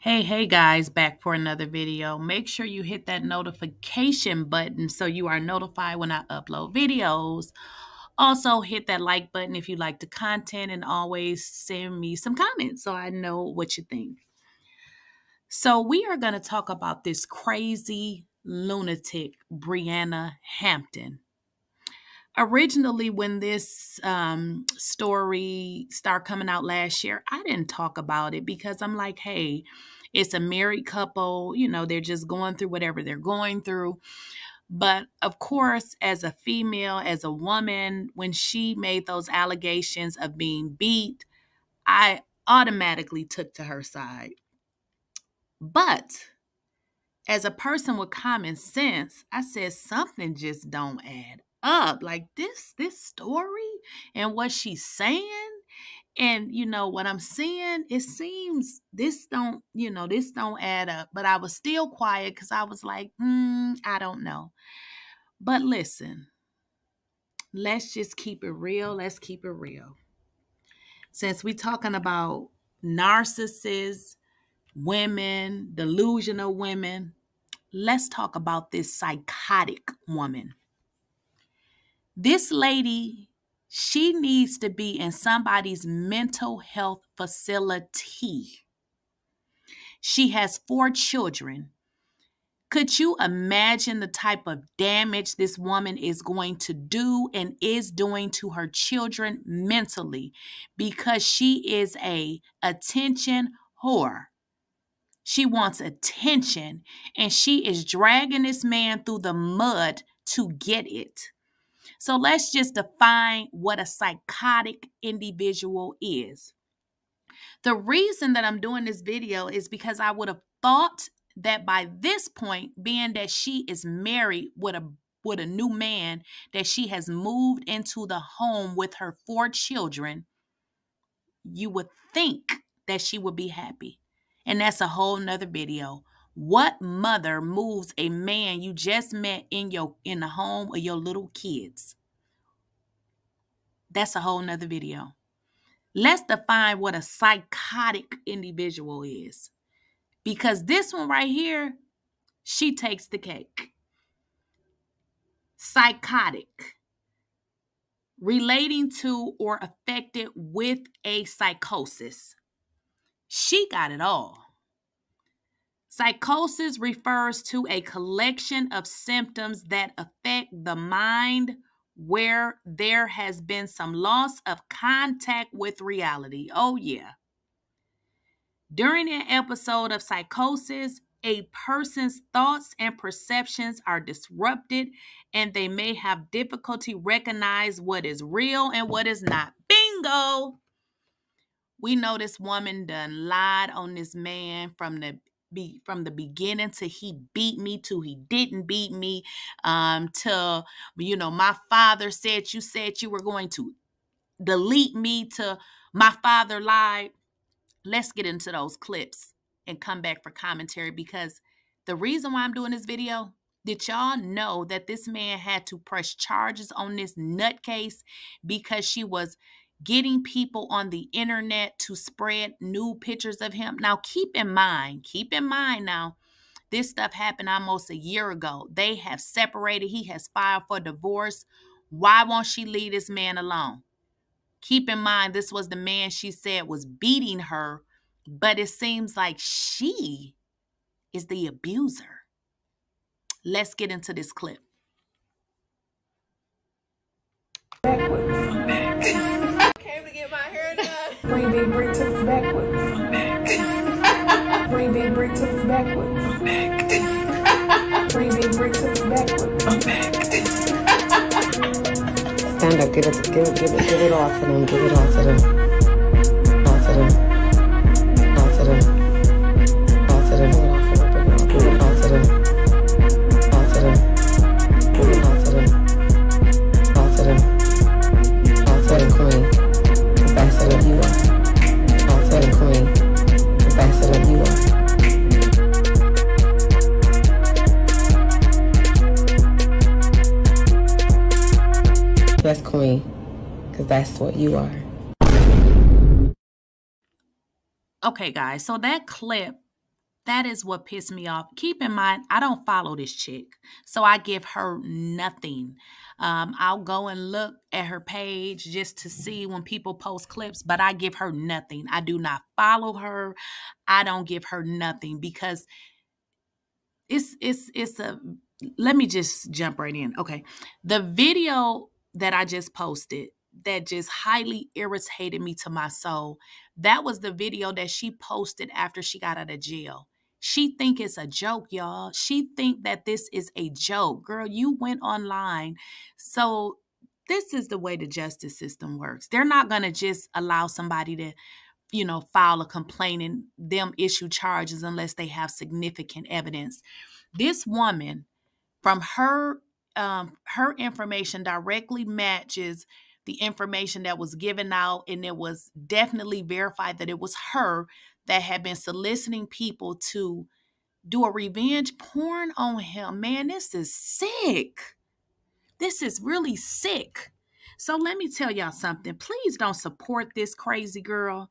Hey, hey guys, back for another video. Make sure you hit that notification button so you are notified when I upload videos. Also, hit that like button if you like the content and always send me some comments so I know what you think. So, we are going to talk about this crazy lunatic, Brianna Hampton. Originally, when this um, story started coming out last year, I didn't talk about it because I'm like, hey, it's a married couple, you know, they're just going through whatever they're going through. But of course, as a female, as a woman, when she made those allegations of being beat, I automatically took to her side. But as a person with common sense, I said something just don't add up. Like this this story and what she's saying and you know what I'm seeing, it seems this don't, you know, this don't add up. But I was still quiet because I was like, mm, I don't know. But listen, let's just keep it real. Let's keep it real. Since we're talking about narcissists, women, delusional women, let's talk about this psychotic woman. This lady she needs to be in somebody's mental health facility. She has four children. Could you imagine the type of damage this woman is going to do and is doing to her children mentally because she is a attention whore. She wants attention and she is dragging this man through the mud to get it. So let's just define what a psychotic individual is. The reason that I'm doing this video is because I would have thought that by this point, being that she is married with a with a new man, that she has moved into the home with her four children, you would think that she would be happy. And that's a whole nother video. What mother moves a man you just met in your in the home of your little kids? That's a whole nother video. Let's define what a psychotic individual is. Because this one right here, she takes the cake. Psychotic. Relating to or affected with a psychosis. She got it all. Psychosis refers to a collection of symptoms that affect the mind where there has been some loss of contact with reality. Oh, yeah. During an episode of psychosis, a person's thoughts and perceptions are disrupted and they may have difficulty recognize what is real and what is not. Bingo! We know this woman done lied on this man from the be from the beginning to he beat me to he didn't beat me um to you know my father said you said you were going to delete me to my father lied. Let's get into those clips and come back for commentary because the reason why I'm doing this video did y'all know that this man had to press charges on this nutcase because she was getting people on the internet to spread new pictures of him. Now, keep in mind, keep in mind now, this stuff happened almost a year ago. They have separated. He has filed for divorce. Why won't she leave this man alone? Keep in mind, this was the man she said was beating her, but it seems like she is the abuser. Let's get into this clip. Bring big brick to backwards. Bring big brick to the backwards. Bring big brick to the backwards. Stand up, give it, give it, give it, give it all to them, give it all to them. All to them. That's what you are. Okay, guys, so that clip that is what pissed me off. Keep in mind, I don't follow this chick, so I give her nothing. Um, I'll go and look at her page just to see when people post clips, but I give her nothing. I do not follow her. I don't give her nothing because it's it's it's a let me just jump right in. Okay. The video that I just posted that just highly irritated me to my soul. That was the video that she posted after she got out of jail. She think it's a joke, y'all. She think that this is a joke. Girl, you went online. So this is the way the justice system works. They're not going to just allow somebody to you know, file a complaint and them issue charges unless they have significant evidence. This woman, from her um, her information directly matches the information that was given out, and it was definitely verified that it was her that had been soliciting people to do a revenge porn on him. Man, this is sick. This is really sick. So let me tell y'all something. Please don't support this crazy girl.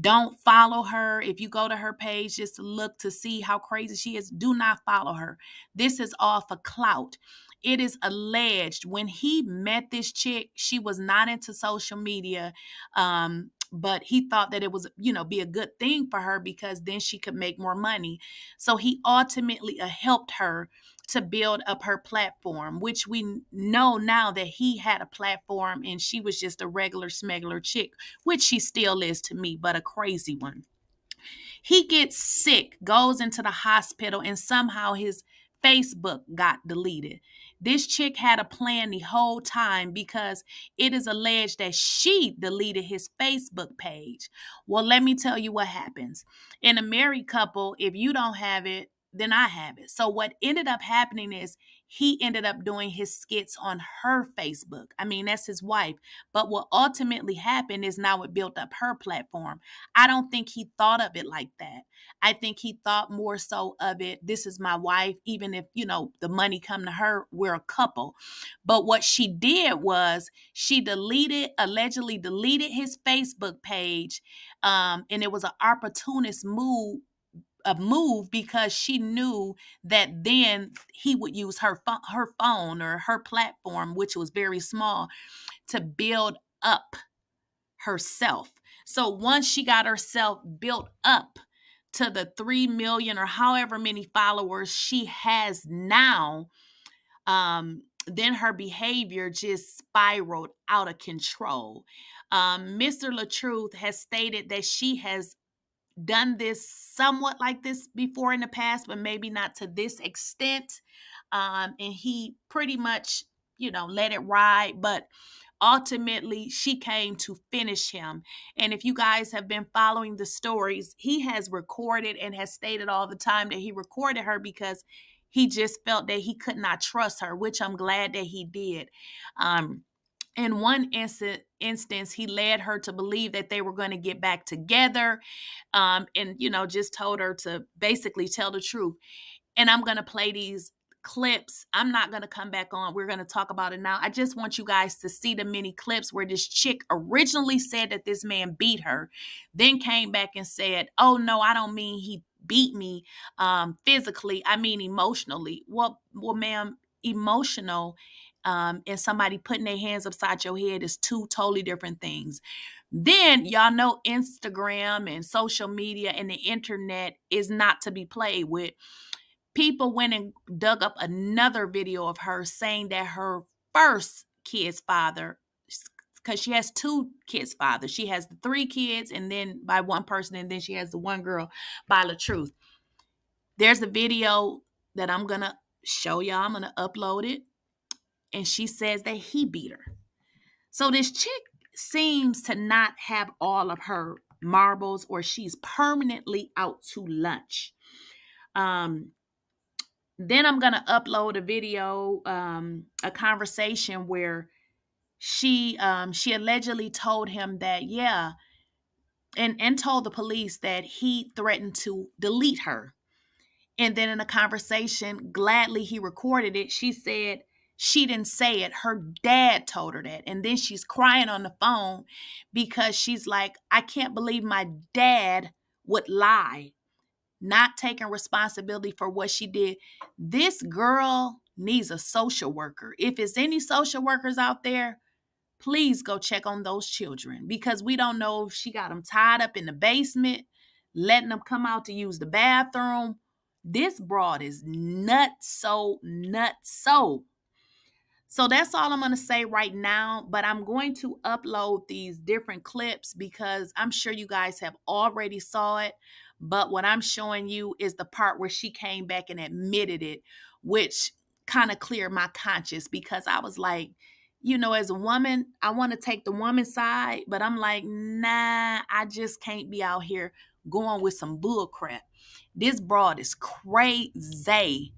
Don't follow her. If you go to her page just look to see how crazy she is, do not follow her. This is all for clout. It is alleged when he met this chick, she was not into social media. Um, but he thought that it was you know be a good thing for her because then she could make more money so he ultimately uh, helped her to build up her platform which we know now that he had a platform and she was just a regular smuggler chick which she still is to me but a crazy one he gets sick goes into the hospital and somehow his facebook got deleted this chick had a plan the whole time because it is alleged that she deleted his Facebook page. Well, let me tell you what happens. In a married couple, if you don't have it, then I have it. So what ended up happening is he ended up doing his skits on her Facebook. I mean, that's his wife. But what ultimately happened is now it built up her platform. I don't think he thought of it like that. I think he thought more so of it, this is my wife, even if, you know, the money come to her, we're a couple. But what she did was she deleted, allegedly deleted his Facebook page. Um, and it was an opportunist move a move because she knew that then he would use her fo- her phone or her platform which was very small to build up herself so once she got herself built up to the 3 million or however many followers she has now um then her behavior just spiraled out of control um, Mr. LaTruth has stated that she has done this somewhat like this before in the past, but maybe not to this extent. Um, and he pretty much, you know, let it ride. But ultimately, she came to finish him. And if you guys have been following the stories, he has recorded and has stated all the time that he recorded her because he just felt that he could not trust her, which I'm glad that he did. Um, in one instant, instance, he led her to believe that they were going to get back together, um, and you know, just told her to basically tell the truth. And I'm going to play these clips. I'm not going to come back on. We're going to talk about it now. I just want you guys to see the many clips where this chick originally said that this man beat her, then came back and said, "Oh no, I don't mean he beat me um, physically. I mean emotionally." Well, well, ma'am, emotional um, and somebody putting their hands upside your head is two totally different things. Then y'all know Instagram and social media and the internet is not to be played with. People went and dug up another video of her saying that her first kid's father because she has two kids' fathers. She has the three kids, and then by one person, and then she has the one girl by LaTruth. There's a video that I'm gonna show y'all. I'm gonna upload it and she says that he beat her. So this chick seems to not have all of her marbles or she's permanently out to lunch. Um, then I'm gonna upload a video, um, a conversation where she um, she allegedly told him that yeah, and and told the police that he threatened to delete her. And then in a conversation, gladly he recorded it. She said she didn't say it. Her dad told her that. And then she's crying on the phone because she's like, I can't believe my dad would lie. not taking responsibility for what she did. This girl needs a social worker. If it's any social workers out there, please go check on those children because we don't know if she got them tied up in the basement, letting them come out to use the bathroom. This broad is nuts so nuts so. So that's all I'm going to say right now, but I'm going to upload these different clips because I'm sure you guys have already saw it, but what I'm showing you is the part where she came back and admitted it, which kind of cleared my conscience because I was like, you know, as a woman, I want to take the woman side, but I'm like, nah, I just can't be out here going with some bull crap. This broad is crazy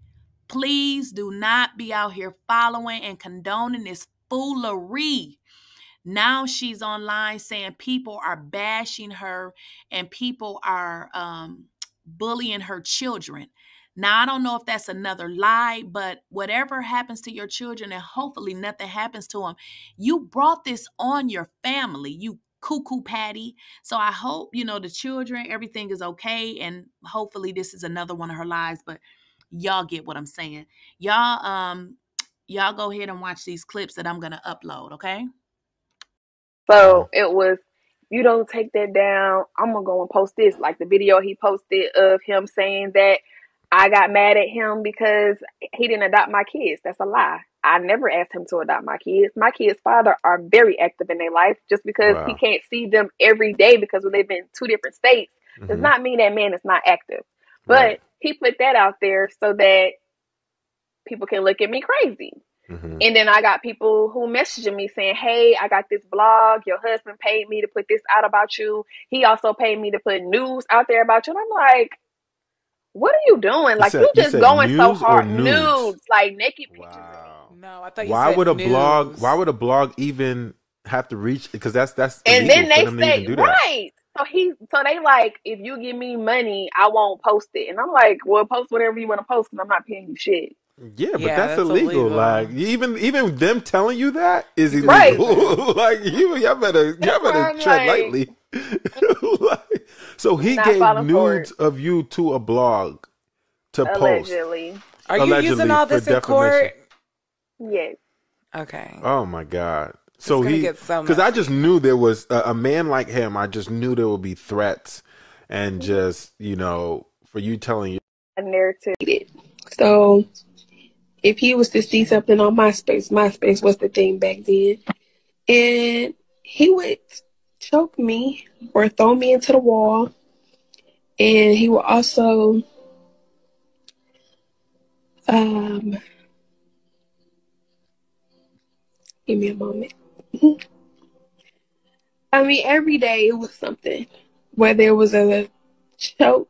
Please do not be out here following and condoning this foolery. Now she's online saying people are bashing her and people are um, bullying her children. Now, I don't know if that's another lie, but whatever happens to your children, and hopefully nothing happens to them, you brought this on your family. You cuckoo patty. So I hope, you know, the children, everything is okay. And hopefully this is another one of her lies. But y'all get what I'm saying. Y'all um y'all go ahead and watch these clips that I'm going to upload, okay? So it was you don't take that down, I'm gonna go and post this. Like the video he posted of him saying that I got mad at him because he didn't adopt my kids. That's a lie. I never asked him to adopt my kids. My kids' father are very active in their life. Just because wow. he can't see them every day because we live in two different states mm-hmm. does not mean that man is not active. But right he put that out there so that people can look at me crazy. Mm-hmm. And then I got people who messaging me saying, Hey, I got this blog. Your husband paid me to put this out about you. He also paid me to put news out there about you. And I'm like, What are you doing? Like, said, you just going so hard. Nudes? nudes? like naked wow. pictures. No, I thought Why would a news. blog, why would a blog even have to reach? Because that's, that's, and then they say, right. So he, so they like, if you give me money, I won't post it. And I'm like, well, post whatever you want to post, because I'm not paying you shit. Yeah, but yeah, that's, that's illegal. illegal. Like even even them telling you that is illegal. Right. like you, y'all better y'all better tread like, lightly. like, so he gave nudes of you to a blog to Allegedly. post. Are you using all this in court? Yes. Okay. Oh my god. So he, because I just knew there was a, a, man like him. I just knew there would be threats, and mm-hmm. just you know, for you telling you a narrative. So, if he was to see something on MySpace, MySpace was the thing back then, and he would choke me or throw me into the wall, and he would also um. Give me a moment. I mean, every day it was something. Whether it was a choke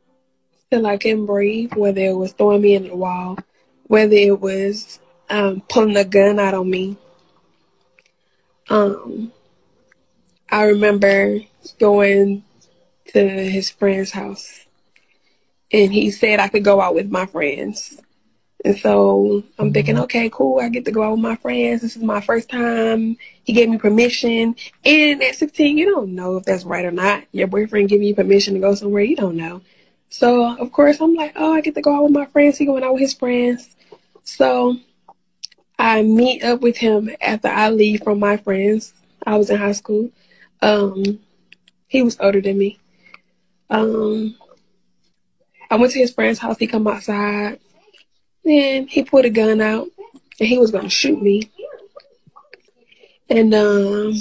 till I couldn't breathe, whether it was throwing me in the wall, whether it was um, pulling a gun out on me. Um, I remember going to his friend's house, and he said I could go out with my friends. And so I'm thinking, okay, cool. I get to go out with my friends. This is my first time. He gave me permission. And at 16, you don't know if that's right or not. Your boyfriend giving you permission to go somewhere you don't know. So of course I'm like, oh, I get to go out with my friends. He going out with his friends. So I meet up with him after I leave from my friends. I was in high school. Um, he was older than me. Um, I went to his friend's house. He come outside. Then he put a gun out and he was gonna shoot me. And um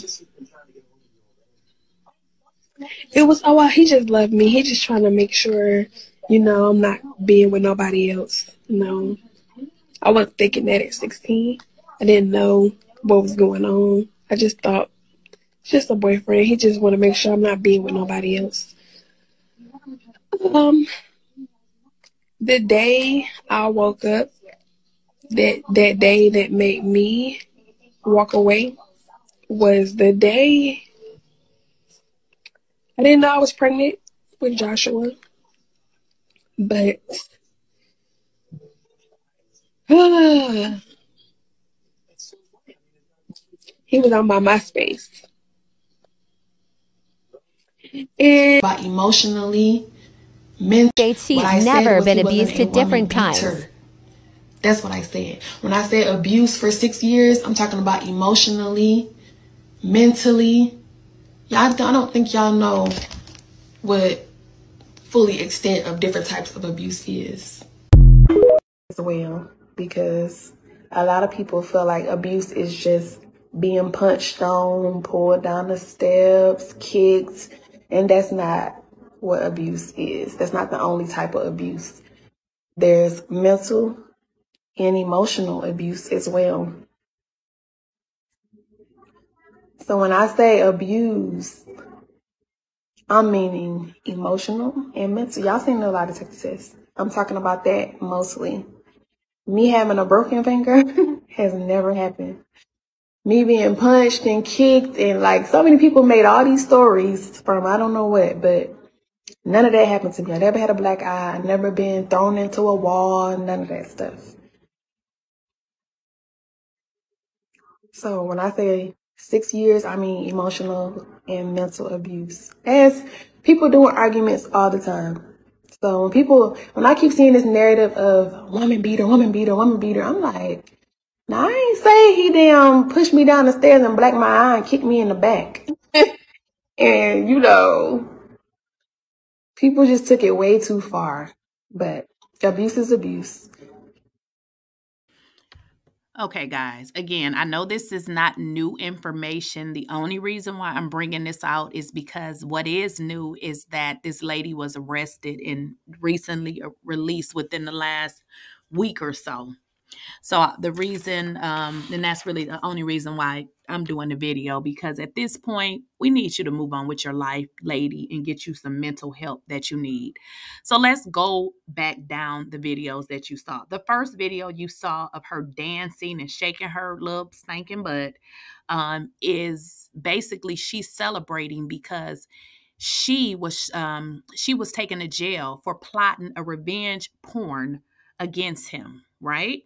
it was oh well, he just loved me. He just trying to make sure, you know, I'm not being with nobody else. No. I wasn't thinking that at sixteen. I didn't know what was going on. I just thought just a boyfriend. He just want to make sure I'm not being with nobody else. Um, the day I woke up, that that day that made me walk away was the day I didn't know I was pregnant with Joshua, but uh, he was on my MySpace. And emotionally Men states he's never been abused at different times. Her. That's what I said. When I said abuse for six years, I'm talking about emotionally, mentally. Y'all, I don't think y'all know what fully extent of different types of abuse is. As well, because a lot of people feel like abuse is just being punched on, pulled down the steps, kicked, and that's not what abuse is. That's not the only type of abuse. There's mental and emotional abuse as well. So when I say abuse, I'm meaning emotional and mental. Y'all seen a lot of Texas. I'm talking about that mostly. Me having a broken finger has never happened. Me being punched and kicked and like so many people made all these stories from I don't know what, but none of that happened to me. I never had a black eye. I never been thrown into a wall. None of that stuff. So when I say six years, I mean emotional and mental abuse. As people doing arguments all the time. So when people, when I keep seeing this narrative of woman beater, woman beater, woman beater, I'm like, now I ain't say he damn pushed me down the stairs and blacked my eye and kicked me in the back. and you know, people just took it way too far. But abuse is abuse. Okay, guys, again, I know this is not new information. The only reason why I'm bringing this out is because what is new is that this lady was arrested and recently uh, released within the last week or so. So uh, the reason, um, and that's really the only reason why I'm doing the video because at this point, we need you to move on with your life, lady, and get you some mental help that you need. So let's go back down the videos that you saw. The first video you saw of her dancing and shaking her little stinking butt um, is basically she's celebrating because she was um, she was taken to jail for plotting a revenge porn against him, right?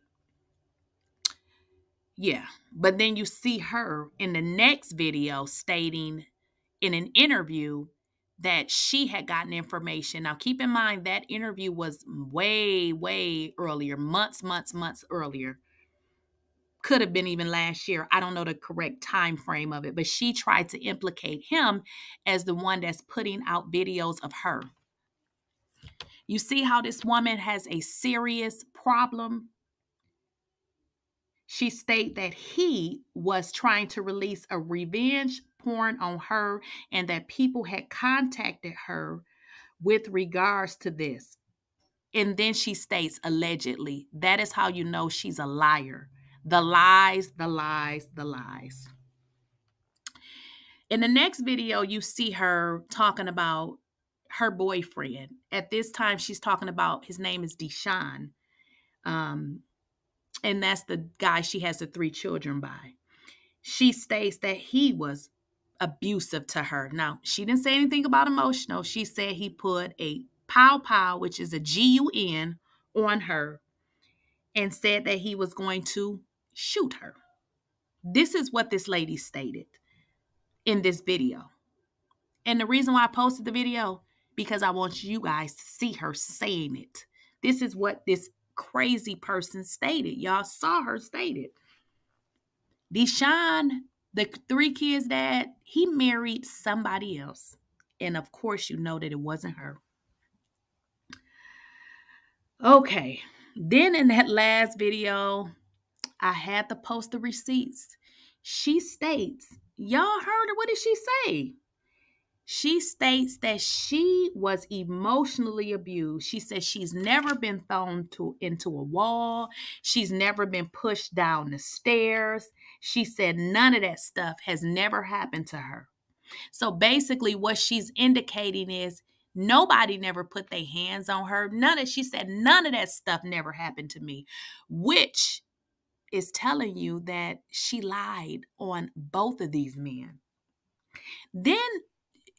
Yeah. But then you see her in the next video stating in an interview that she had gotten information. Now, keep in mind that interview was way, way earlier, months, months, months earlier. Could have been even last year. I don't know the correct time frame of it, but she tried to implicate him as the one that's putting out videos of her. You see how this woman has a serious problem she stated that he was trying to release a revenge porn on her and that people had contacted her with regards to this. And then she states allegedly. That is how you know she's a liar. The lies, the lies, the lies. In the next video, you see her talking about her boyfriend. At this time, she's talking about his name is Deshawn. Um, and that's the guy she has the three children by. She states that he was abusive to her. Now, she didn't say anything about emotional. She said he put a pow pow, which is a G U N, on her and said that he was going to shoot her. This is what this lady stated in this video. And the reason why I posted the video, because I want you guys to see her saying it. This is what this crazy person stated. Y'all saw her stated. Deshaun, the three kids' dad, he married somebody else. And of course, you know that it wasn't her. Okay. Then in that last video, I had to post the receipts. She states, y'all heard her. What did she say? She states that she was emotionally abused. She says she's never been thrown to into a wall. She's never been pushed down the stairs. She said none of that stuff has never happened to her. So basically what she's indicating is nobody never put their hands on her. None of she said none of that stuff never happened to me, which is telling you that she lied on both of these men. Then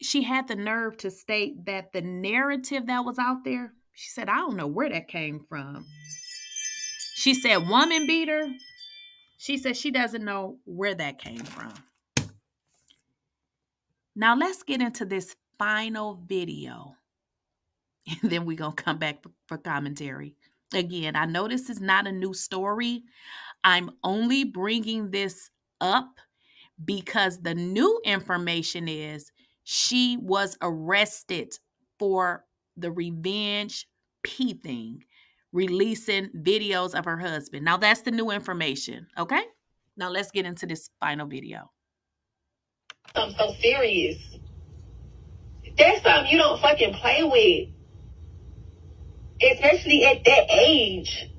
she had the nerve to state that the narrative that was out there, she said, I don't know where that came from. She said, woman beater. She said she doesn't know where that came from. Now let's get into this final video. and then we're going to come back for, for commentary. Again, I know this is not a new story. I'm only bringing this up because the new information is she was arrested for the revenge P thing, releasing videos of her husband. Now, that's the new information, okay? Now, let's get into this final video. I'm so serious. That's something you don't fucking play with. Especially at that age.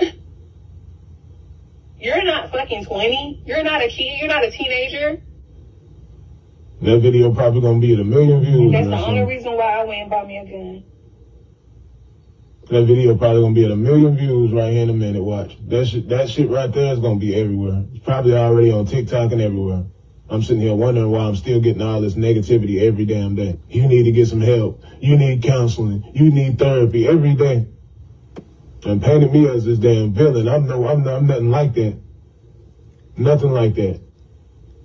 You're not fucking 20. You're not a kid. You're not a teenager. That video probably gonna be at a million views. That's the only reason why I went and bought me a gun. That video probably gonna be at a million views right here in a minute. Watch that shit. That shit right there is gonna be everywhere. It's probably already on TikTok and everywhere. I'm sitting here wondering why I'm still getting all this negativity every damn day. You need to get some help. You need counseling. You need therapy every day. And painting me as this damn villain. I'm no, I'm, no, I'm nothing like that. Nothing like that.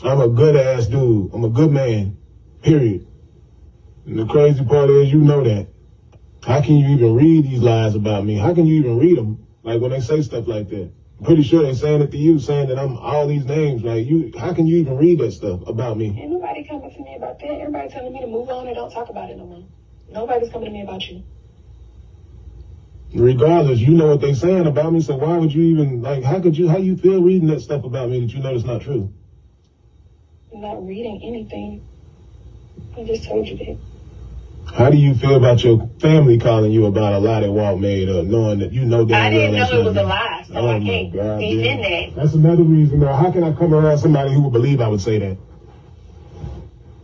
I'm a good ass dude. I'm a good man. Period. And the crazy part is, you know that. How can you even read these lies about me? How can you even read them? Like when they say stuff like that. I'm pretty sure they're saying it to you, saying that I'm all these names. Like you, how can you even read that stuff about me? Ain't nobody coming to me about that. Everybody telling me to move on and don't talk about it no more. Nobody's coming to me about you. Regardless, you know what they're saying about me, so why would you even like? How could you? How you feel reading that stuff about me that you know it's not true? I'm not reading anything. I just told you that. How do you feel about your family calling you about a lie that Walt made up, knowing that you know damn I didn't know it was a lie, so oh I can't God, defend that. That's another reason. Though. How can I come around somebody who would believe I would say that?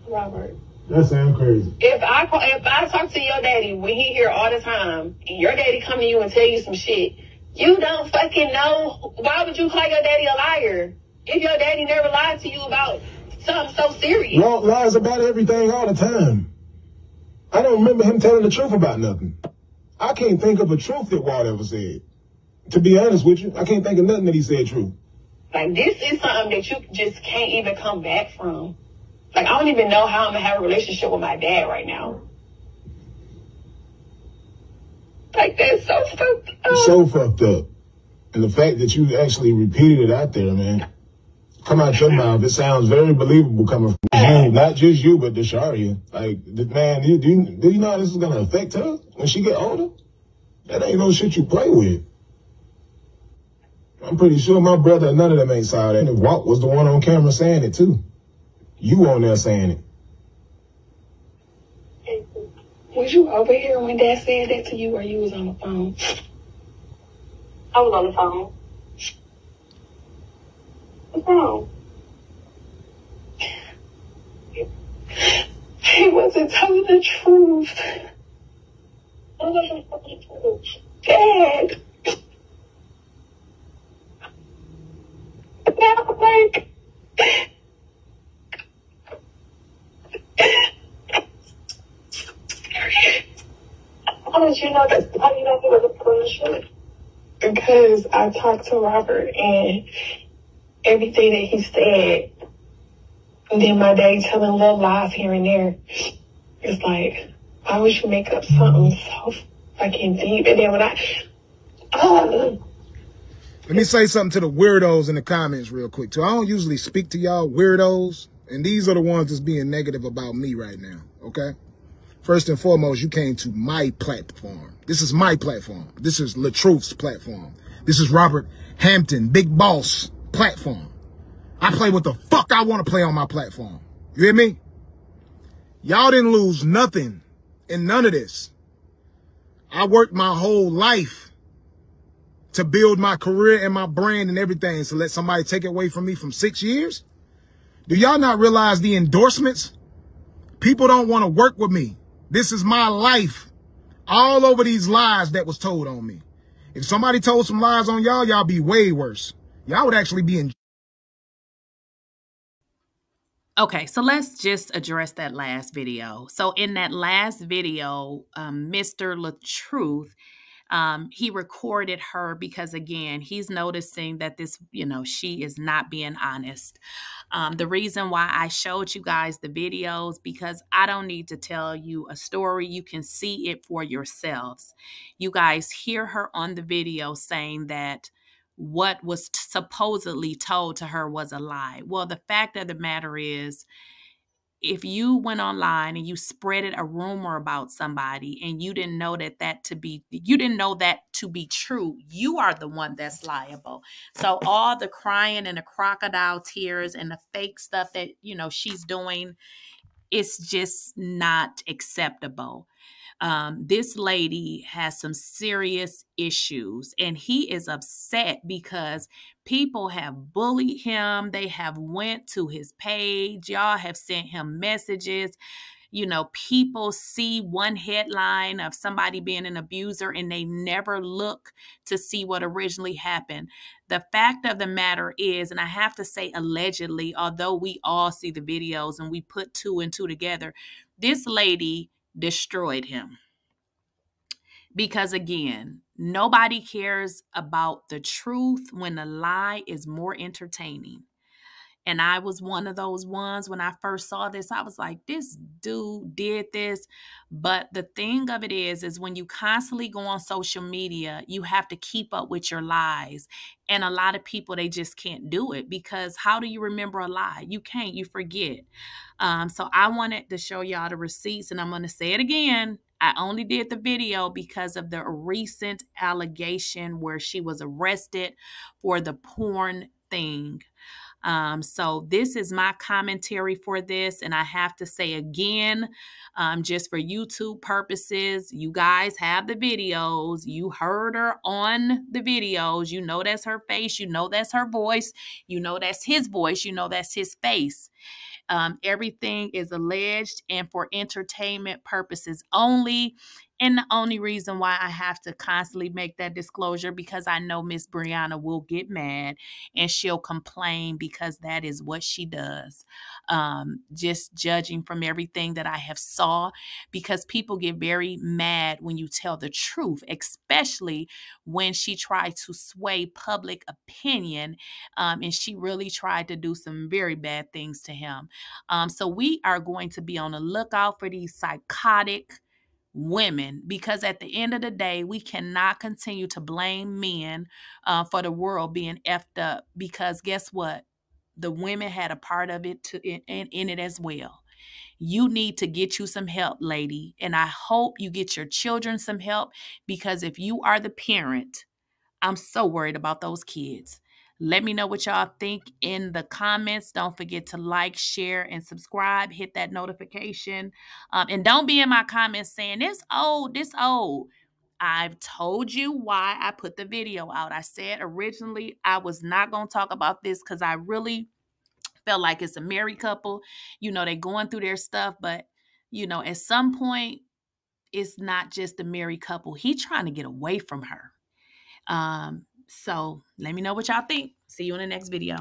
Robert. That sounds crazy. If I if I talk to your daddy when he here all the time, and your daddy come to you and tell you some shit, you don't fucking know. Why would you call your daddy a liar if your daddy never lied to you about something so serious? Walt lies about everything all the time. I don't remember him telling the truth about nothing. I can't think of a truth that Walt ever said. To be honest with you, I can't think of nothing that he said true. Like this is something that you just can't even come back from. Like I don't even know how I'm gonna have a relationship with my dad right now. Like that's so fucked up. So fucked up. And the fact that you actually repeated it out there, man come out your mouth, it sounds very believable coming from you. Not just you, but Desharia. Like, man, do you, do you know how this is going to affect her when she get older? That ain't no shit you play with. I'm pretty sure my brother, none of them ain't saw that. And Walt was the one on camera saying it too. You on there saying it. Was you over here when Dad said that to you, or you was on the phone? I was on the phone. Wrong? He wasn't telling the truth. Dad. Now, like, how did you know that? How do you know he was a policeman? Because I talked to Robert and everything that he said. And then my day telling little lies here and there. It's like, why would you make up something so fucking deep? And then when I, oh. Let me say something to the weirdos in the comments real quick. too. I don't usually speak to y'all weirdos. And these are the ones that's being negative about me right now. Okay. First and foremost, you came to my platform. This is my platform. This is LaTruth's platform. This is Robert Hampton, Big Boss platform. I play what the fuck I want to play on my platform. You hear me? Y'all didn't lose nothing in none of this. I worked my whole life to build my career and my brand and everything. So let somebody take it away from me from six years? Do y'all not realize the endorsements? People don't want to work with me. This is my life. All over these lies that was told on me. If somebody told some lies on y'all, y'all be way worse y'all would actually be in. Okay, so let's just address that last video. So in that last video, um, Mr. LaTruth um, he recorded her because again he's noticing that this you know she is not being honest um, the reason why i showed you guys the videos because i don't need to tell you a story you can see it for yourselves you guys hear her on the video saying that what was supposedly told to her was a lie. Well the fact of the matter is if you went online and you spreaded a rumor about somebody and you didn't know that that to be you didn't know that to be true you are the one that's liable. So all the crying and the crocodile tears and the fake stuff that you know she's doing it's just not acceptable um, this lady has some serious issues and he is upset because people have bullied him they have went to his page y'all have sent him messages you know people see one headline of somebody being an abuser and they never look to see what originally happened. The fact of the matter is and i have to say allegedly although we all see the videos and we put two and two together this lady destroyed him. Because again, nobody cares about the truth when the lie is more entertaining. And I was one of those ones when I first saw this, I was like, this dude did this. But the thing of it is, is when you constantly go on social media, you have to keep up with your lies. And a lot of people, they just can't do it because how do you remember a lie? You can't, you forget. Um, so I wanted to show y'all the receipts, and I'm going to say it again. I only did the video because of the recent allegation where she was arrested for the porn thing. Um, so this is my commentary for this. And I have to say again, um, just for YouTube purposes, you guys have the videos. You heard her on the videos. You know that's her face. You know that's her voice. You know that's his voice. You know that's his face. Um, everything is alleged and for entertainment purposes only. And the only reason why I have to constantly make that disclosure because I know Miss Brianna will get mad and she'll complain because that is what she does. Um, just judging from everything that I have saw, because people get very mad when you tell the truth, especially when she tried to sway public opinion um, and she really tried to do some very bad things to him. Um, so we are going to be on the lookout for these psychotic women because at the end of the day we cannot continue to blame men uh, for the world being effed up because guess what? The women had a part of it to, in, in, in it as well. You need to get you some help lady and i hope you get your children some help because if you are the parent i'm so worried about those kids let me know what y'all think in the comments. Don't forget to like, share, and subscribe. Hit that notification. Um, and don't be in my comments saying, this old, this old. I've told you why I put the video out. I said originally I was not going to talk about this because I really felt like it's a married couple. You know, they're going through their stuff, but, you know, at some point, it's not just a married couple. He trying to get away from her. Um, so let me know what y'all think. See you in the next video.